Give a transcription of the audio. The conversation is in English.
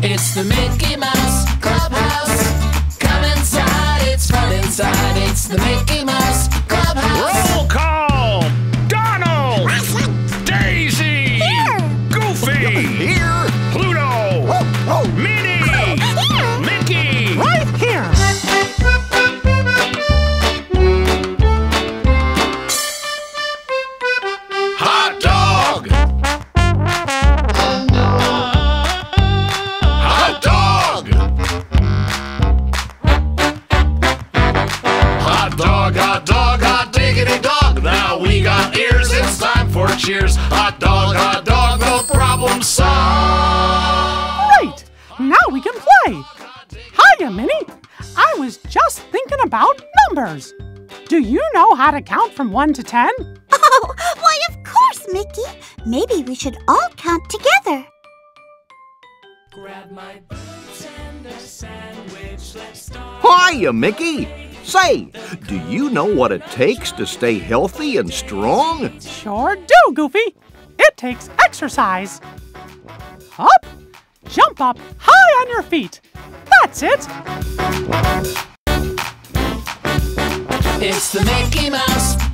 It's the Mickey Mouse Clubhouse. Come inside, it's fun inside. It's the Mickey Mouse Clubhouse. Roll call! Donald! Daisy! Goofy! Here! Pluto! Oh, Minnie! Mickey! Dog, hot dog, hot diggity dog. Now we got ears, it's time for cheers. Hot dog, hot dog, no problem solved. Great. Now we can play. Hiya, Minnie. I was just thinking about numbers. Do you know how to count from 1 to 10? Oh, why, of course, Mickey. Maybe we should all count together. Grab my boots and a sandwich. Let's start. Hiya, Mickey! Say, do you know what it takes to stay healthy and strong? Sure do, Goofy. It takes exercise. Up, jump up high on your feet. That's it. It's the Mickey Mouse